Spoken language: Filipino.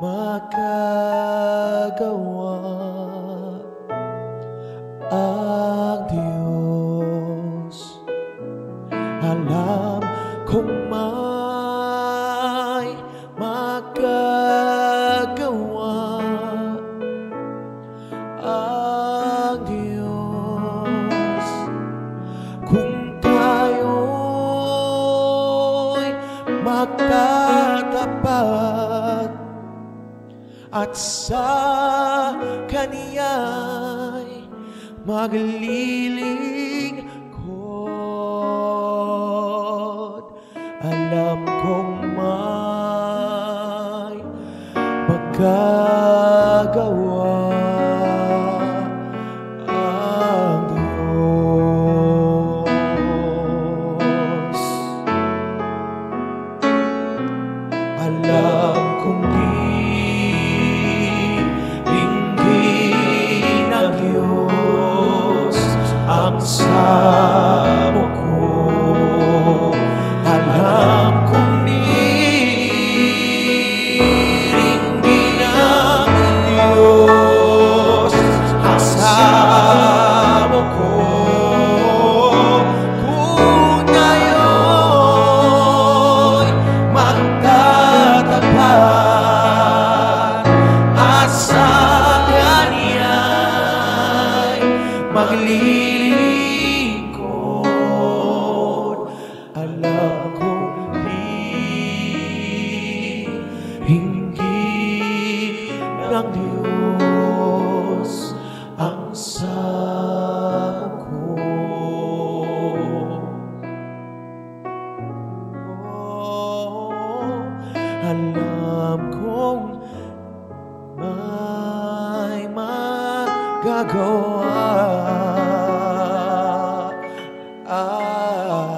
magagawa ang Diyos. Alam kong may magagawa ang Diyos. Kung tayo'y magagawa at sa kaniya'y maglilingkod. Alam kong may magagawa ang Diyos. Alam kong dinggin mar. Maglilingkod. Alam kong hinggit ng Diyos ang samo ko. Oh, alam kong magagawa ang